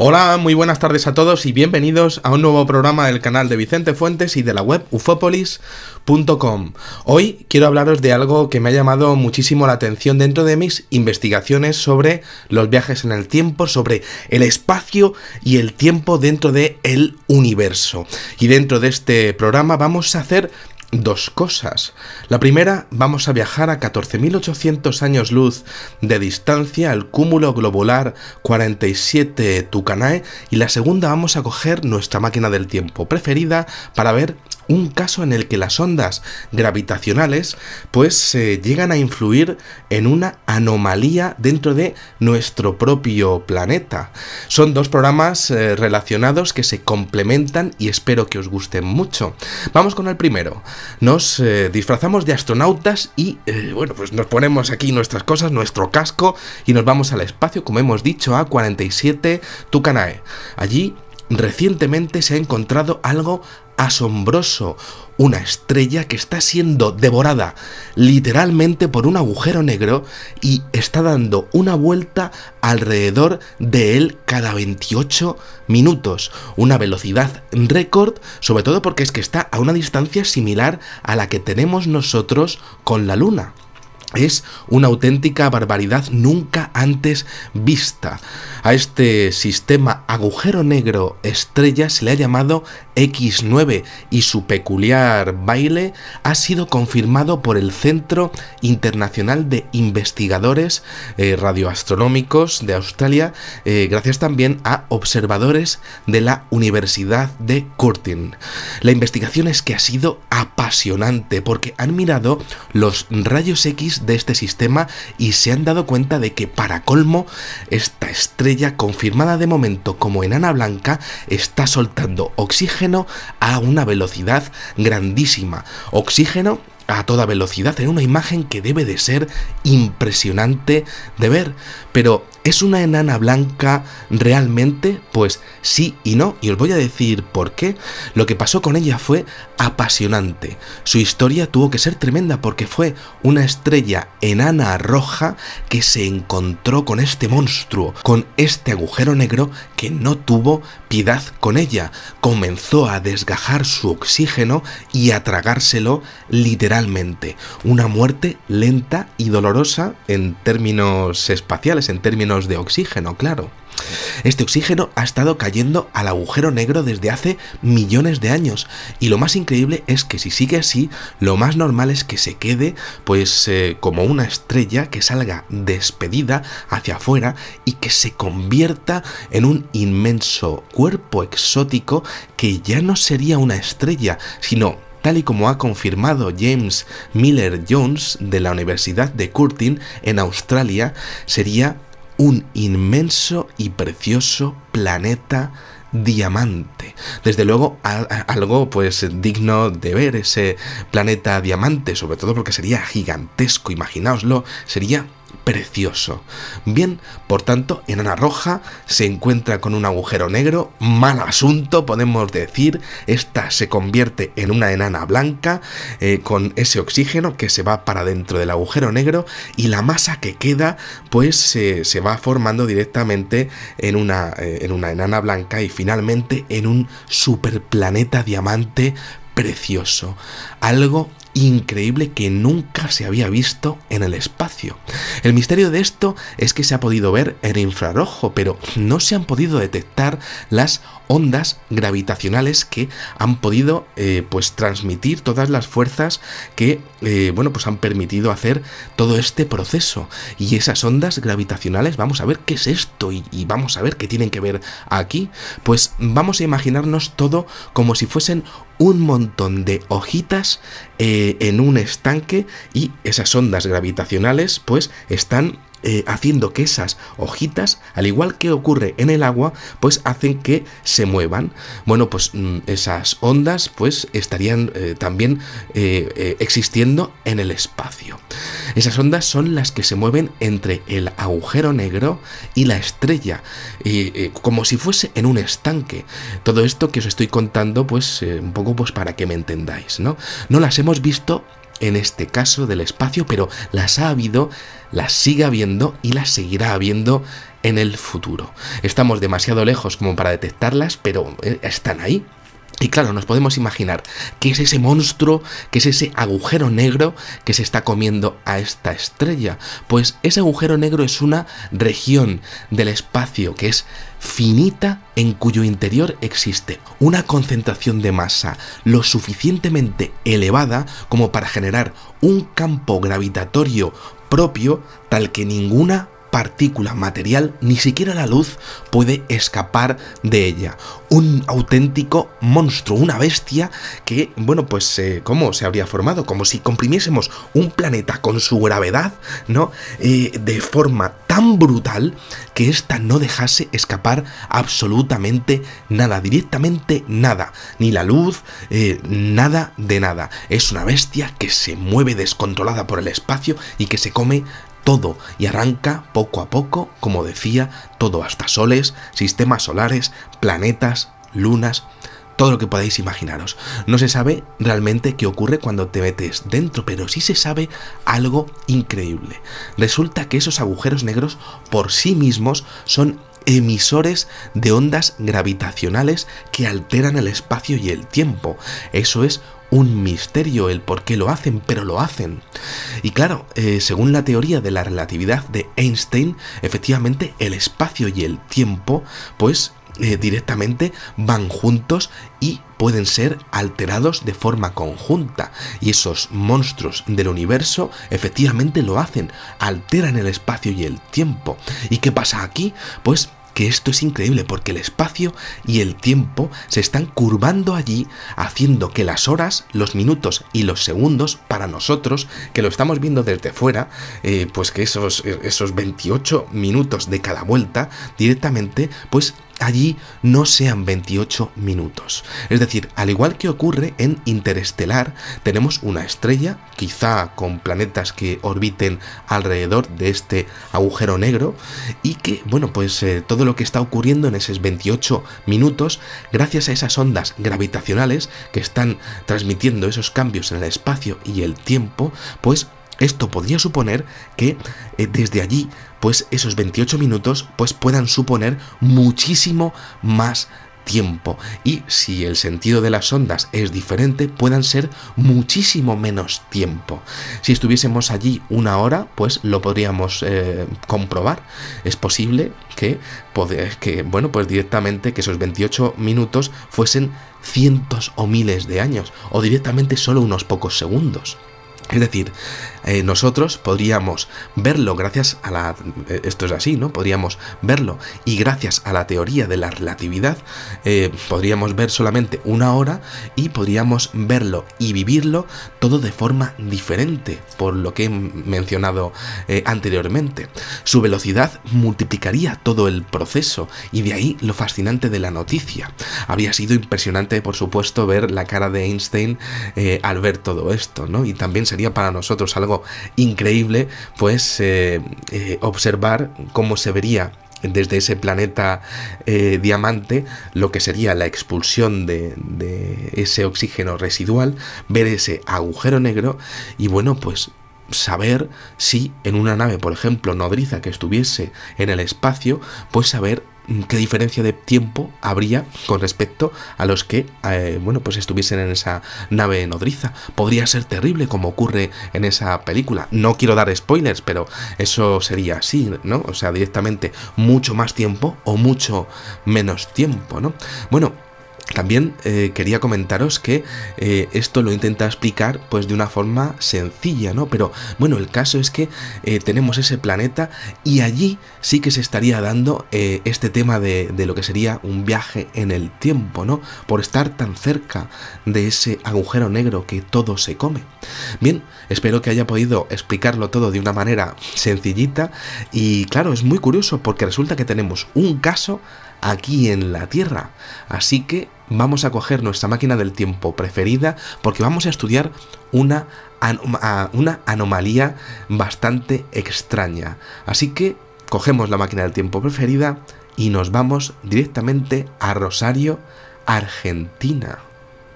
Hola, muy buenas tardes a todos y bienvenidos a un nuevo programa del canal de Vicente Fuentes y de la web ufopolis.com. Hoy quiero hablaros de algo que me ha llamado muchísimo la atención dentro de mis investigaciones sobre los viajes en el tiempo, sobre el espacio y el tiempo dentro de el universo. Y dentro de este programa vamos a hacer dos cosas. La primera, vamos a viajar a 14.800 años luz de distancia al cúmulo globular 47 Tucanae y la segunda vamos a coger nuestra máquina del tiempo preferida para ver un caso en el que las ondas gravitacionales pues eh, llegan a influir en una anomalía dentro de nuestro propio planeta. Son dos programas eh, relacionados que se complementan y espero que os gusten mucho. Vamos con el primero. Nos eh, disfrazamos de astronautas y bueno, pues nos ponemos aquí nuestras cosas, nuestro casco y nos vamos al espacio, como hemos dicho, a 47 Tucanae. Allí recientemente se ha encontrado algo asombroso, una estrella que está siendo devorada literalmente por un agujero negro y está dando una vuelta alrededor de él cada 28 minutos, una velocidad récord, sobre todo porque es que está a una distancia similar a la que tenemos nosotros con la Luna. Es una auténtica barbaridad nunca antes vista. A este sistema agujero negro estrella se le ha llamado X9 y su peculiar baile ha sido confirmado por el Centro Internacional de Investigadores eh, Radioastronómicos de Australia, eh, gracias también a observadores de la Universidad de Curtin. La investigación es que ha sido apasionante porque han mirado los rayos X de este sistema y se han dado cuenta de que para colmo esta estrella confirmada de momento como enana blanca está soltando oxígeno a una velocidad grandísima. Oxígeno a toda velocidad en una imagen que debe de ser impresionante de ver. Pero ¿es una enana blanca realmente? Pues sí y no, y os voy a decir por qué. Lo que pasó con ella fue apasionante. Su historia tuvo que ser tremenda porque fue una estrella enana roja que se encontró con este monstruo, con este agujero negro que no tuvo piedad con ella. Comenzó a desgajar su oxígeno y a tragárselo literalmente. Una muerte lenta y dolorosa en términos espaciales, en términos de oxígeno, claro. Este oxígeno ha estado cayendo al agujero negro desde hace millones de años y lo más increíble es que si sigue así, lo más normal es que se quede pues eh, como una estrella que salga despedida hacia afuera y que se convierta en un inmenso cuerpo exótico que ya no sería una estrella, sino tal y como ha confirmado James Miller Jones de la Universidad de Curtin en Australia, sería un inmenso y precioso planeta diamante. Desde luego algo pues digno de ver ese planeta diamante, sobre todo porque sería gigantesco, imaginaoslo, sería precioso. Bien, por tanto, enana roja se encuentra con un agujero negro, mal asunto, podemos decir, esta se convierte en una enana blanca eh, con ese oxígeno que se va para dentro del agujero negro y la masa que queda pues se va formando directamente en una, eh, en una enana blanca y finalmente en un superplaneta diamante precioso, algo increíble que nunca se había visto en el espacio. El misterio de esto es que se ha podido ver en infrarrojo, pero no se han podido detectar las ondas gravitacionales que han podido eh, pues transmitir todas las fuerzas que eh, bueno pues han permitido hacer todo este proceso y esas ondas gravitacionales vamos a ver qué es esto y, y vamos a ver qué tienen que ver aquí pues vamos a imaginarnos todo como si fuesen un montón de hojitas eh, en un estanque y esas ondas gravitacionales pues están eh, haciendo que esas hojitas, al igual que ocurre en el agua, pues hacen que se muevan. Bueno, pues mm, esas ondas pues estarían eh, también existiendo en el espacio. Esas ondas son las que se mueven entre el agujero negro y la estrella, como si fuese en un estanque. Todo esto que os estoy contando, pues un poco pues para que me entendáis, ¿no? No las hemos visto en este caso del espacio, pero las ha habido, las sigue habiendo y las seguirá habiendo en el futuro. Estamos demasiado lejos como para detectarlas, pero eh, están ahí. Y claro, nos podemos imaginar qué es ese monstruo, qué es ese agujero negro que se está comiendo a esta estrella. Pues ese agujero negro es una región del espacio que es finita en cuyo interior existe una concentración de masa lo suficientemente elevada como para generar un campo gravitatorio propio tal que ninguna partícula material, ni siquiera la luz puede escapar de ella. Un auténtico monstruo, una bestia que, bueno, pues, eh, ¿cómo se habría formado? Como si comprimiésemos un planeta con su gravedad, ¿no? Eh, de forma tan brutal que ésta no dejase escapar absolutamente nada, directamente nada, ni la luz, eh, nada de nada. Es una bestia que se mueve descontrolada por el espacio y que se come todo y arranca poco a poco, como decía, todo hasta soles, sistemas solares, planetas, lunas, todo lo que podáis imaginaros. No se sabe realmente qué ocurre cuando te metes dentro, pero sí se sabe algo increíble. Resulta que esos agujeros negros por sí mismos son emisores de ondas gravitacionales que alteran el espacio y el tiempo. Eso es un misterio el por qué lo hacen, pero lo hacen. Y claro, eh, según la teoría de la relatividad de Einstein, efectivamente el espacio y el tiempo, pues eh, directamente van juntos y pueden ser alterados de forma conjunta. Y esos monstruos del universo efectivamente lo hacen, alteran el espacio y el tiempo. ¿Y qué pasa aquí? Pues que esto es increíble porque el espacio y el tiempo se están curvando allí, haciendo que las horas, los minutos y los segundos, para nosotros, que lo estamos viendo desde fuera, eh, pues que esos, esos 28 minutos de cada vuelta, directamente, pues allí no sean 28 minutos. Es decir, al igual que ocurre en Interestelar, tenemos una estrella, quizá con planetas que orbiten alrededor de este agujero negro, y que, bueno, pues eh, todo lo que está ocurriendo en esos 28 minutos, gracias a esas ondas gravitacionales que están transmitiendo esos cambios en el espacio y el tiempo, pues esto podría suponer que eh, desde allí, pues esos 28 minutos, pues puedan suponer muchísimo más tiempo. Y si el sentido de las ondas es diferente puedan ser muchísimo menos tiempo. Si estuviésemos allí una hora pues lo podríamos eh, comprobar. Es posible que, que bueno pues directamente que esos 28 minutos fuesen cientos o miles de años o directamente solo unos pocos segundos es decir, eh, nosotros podríamos verlo gracias a la... Eh, esto es así, ¿no? Podríamos verlo y gracias a la teoría de la relatividad eh, podríamos ver solamente una hora y podríamos verlo y vivirlo todo de forma diferente, por lo que he mencionado anteriormente. Su velocidad multiplicaría todo el proceso y de ahí lo fascinante de la noticia. Habría sido impresionante, por supuesto, ver la cara de Einstein al ver todo esto, ¿no? Y también se para nosotros algo increíble, pues eh, eh, observar cómo se vería desde ese planeta eh, diamante lo que sería la expulsión de, ese oxígeno residual, ver ese agujero negro y bueno, pues saber si en una nave, por ejemplo, nodriza que estuviese en el espacio, pues saber qué diferencia de tiempo habría con respecto a los que, eh, bueno, pues estuviesen en esa nave nodriza. Podría ser terrible como ocurre en esa película. No quiero dar spoilers, pero eso sería así, ¿no? O sea, directamente mucho más tiempo o mucho menos tiempo, ¿no? Bueno, también eh, quería comentaros que eh, esto lo intenta explicar pues de una forma sencilla, ¿no? Pero bueno, el caso es que eh, tenemos ese planeta y allí sí que se estaría dando este tema de, de, lo que sería un viaje en el tiempo, ¿no? Por estar tan cerca de ese agujero negro que todo se come. Bien, espero que haya podido explicarlo todo de una manera sencillita y claro, es muy curioso porque resulta que tenemos un caso aquí en la Tierra. Así que vamos a coger nuestra máquina del tiempo preferida porque vamos a estudiar una, una anomalía bastante extraña. Así que cogemos la máquina del tiempo preferida y nos vamos directamente a Rosario, Argentina.